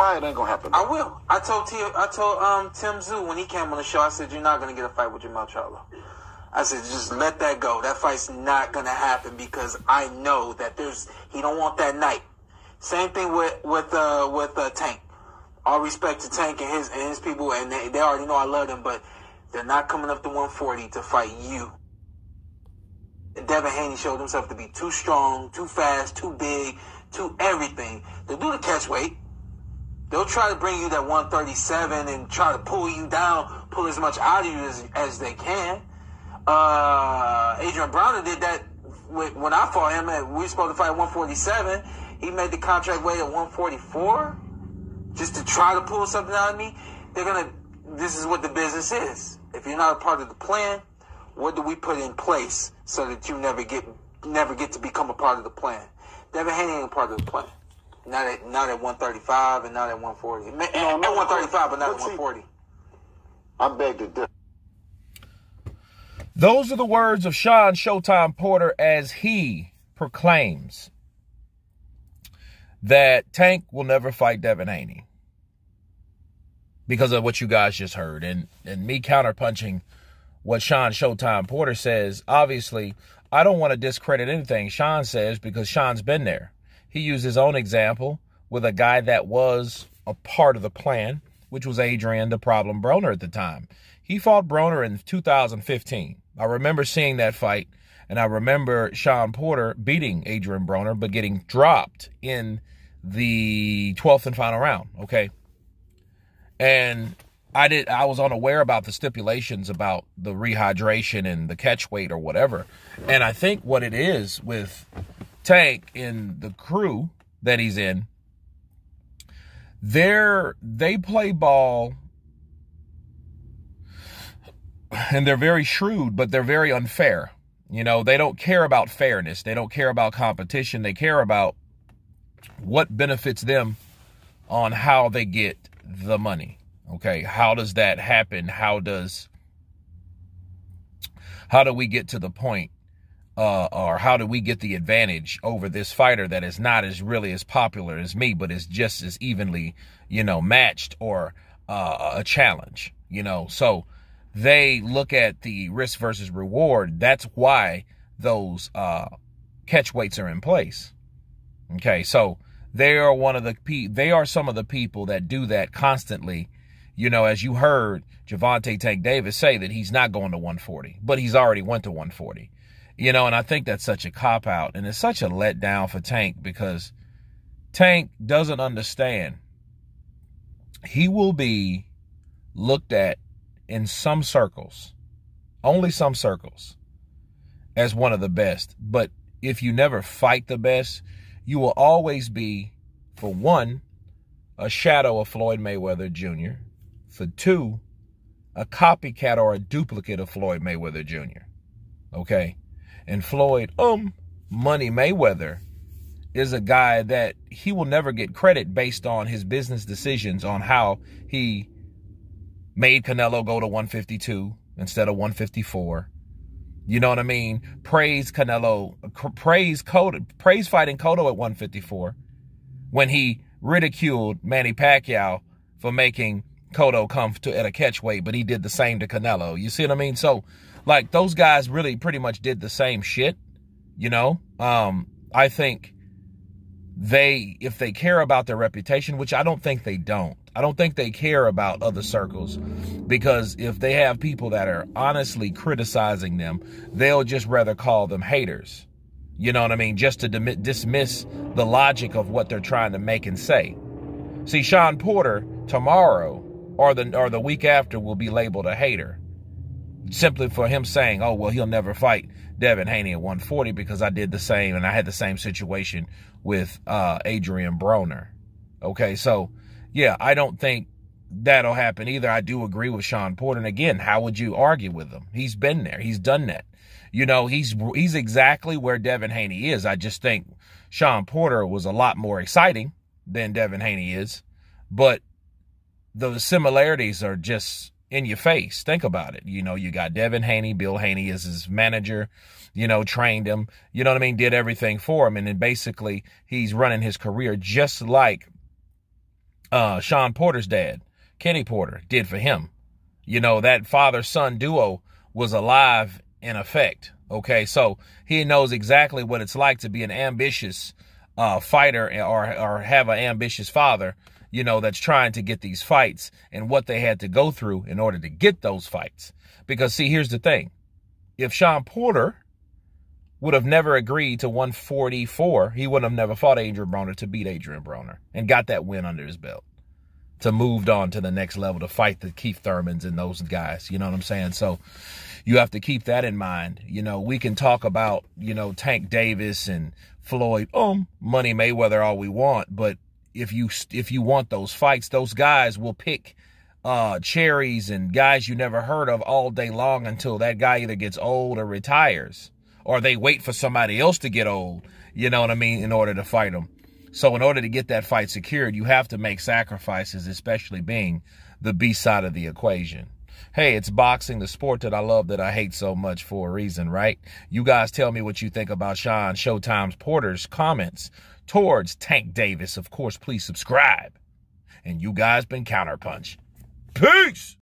why it ain't gonna happen. I will. I told T, I told um Tim Tszyu when he came on the show. I said you're not gonna get a fight with Jermell Charlo. I said just let that go. That fight's not gonna happen because I know that there's he don't want that night. Same thing with with uh with uh, Tank. All respect to Tank and his and his people, and they, they already know I love them, but they're not coming up to 140 to fight you. Devin Haney showed himself to be too strong, too fast, too big, too everything. They'll do the catch weight. They'll try to bring you that 137 and try to pull you down, pull as much out of you as, as they can. Uh, Adrian Broner did that when I fought him. At, We were supposed to fight 147. He made the contract weight at 144 just to try to pull something out of me. They're gonna. This is what the business is. If you're not a part of the plan, what do we put in place so that you never get never get to become a part of the plan? Never Haney ain't a part of the plan. Not at not at 135 and not at 140. No, at 135, but not at 140. I beg to differ. Those are the words of Shawn Showtime Porter as he proclaims that Tank will never fight Devin Haney because of what you guys just heard and and me counterpunching what Shawn Showtime Porter says. Obviously, I don't want to discredit anything Shawn says because Shawn's been there. He used his own example with a guy that was a part of the plan, which was Adrian the Problem Broner at the time. He fought Broner in 2015. I remember seeing that fight, and I remember Shawn Porter beating Adrian Broner, but getting dropped in the 12th and final round. Okay. And I did I was unaware about the stipulations about the rehydration and the catch weight or whatever. And I think what it is with Tank in the crew that he's in, they're they play ball and they're very shrewd, but they're very unfair. You know, they don't care about fairness. They don't care about competition. They care about what benefits them on how they get the money. Okay, how does that happen? How does how do we get to the point uh, or how do we get the advantage over this fighter that is not as really as popular as me, but is just as evenly, you know, matched or uh, a challenge, you know? So they look at the risk versus reward. That's why those uh, catch weights are in place. Okay, so they are one of the pe- they are some of the people that do that constantly. You know, as you heard Gervonta Tank Davis say that he's not going to 140, but he's already went to 140. You know, and I think that's such a cop out and it's such a letdown for Tank because Tank doesn't understand. He will be looked at in some circles, only some circles, as one of the best. But if you never fight the best, you will always be, for one, a shadow of Floyd Mayweather Jr., for two, a copycat or a duplicate of Floyd Mayweather Jr. Okay? And Floyd, um, Money Mayweather is a guy that he will never get credit based on his business decisions on how he made Canelo go to 152 instead of 154 you know what I mean? Praise Canelo, praise Cotto, praise fighting Cotto at 154 when he ridiculed Manny Pacquiao for making Cotto come to at a catch weight, but he did the same to Canelo. You see what I mean? So, like those guys really pretty much did the same shit. You know, um, I think they, if they care about their reputation, which I don't think they don't, I don't think they care about other circles because if they have people that are honestly criticizing them, they'll just rather call them haters. You know what I mean? Just to dismiss the logic of what they're trying to make and say. See, Shawn Porter tomorrow or the or the week after will be labeled a hater simply for him saying, "Oh, well, he'll never fight Devin Haney at 140 because I did the same and I had the same situation with uh, Adrian Broner." Okay, so yeah, I don't think that'll happen either. I do agree with Shawn Porter. And again, how would you argue with him? He's been there. He's done that. You know, he's he's exactly where Devin Haney is. I just think Shawn Porter was a lot more exciting than Devin Haney is, but the similarities are just in your face. Think about it. You know, you got Devin Haney, Bill Haney is his manager, you know, trained him, you know what I mean, did everything for him. And then basically he's running his career just like uh, Shawn Porter's dad, Kenny Porter, did for him. You know, that father son duo was alive in effect. Okay, so he knows exactly what it's like to be an ambitious uh, fighter or, or have an ambitious father, you know, that's trying to get these fights and what they had to go through in order to get those fights. Because, see, here's the thing if Shawn Porter would have never agreed to 144, he would have never fought Adrian Broner to beat Adrian Broner and got that win under his belt to moved on to the next level to fight the Keith Thurmans and those guys. You know what I'm saying? So you have to keep that in mind. You know, we can talk about, you know, Tank Davis and Floyd, um, Money Mayweather all we want, but if you if you want those fights, those guys will pick uh cherries and guys you never heard of all day long until that guy either gets old or retires or they wait for somebody else to get old, you know what I mean, in order to fight them. So in order to get that fight secured, you have to make sacrifices, especially being the B side of the equation. Hey, it's boxing, the sport that I love that I hate so much for a reason, right? You guys tell me what you think about Shawn Showtime's Porter's comments towards Tank Davis. Of course, please subscribe. And you guys been counterpunch. Peace!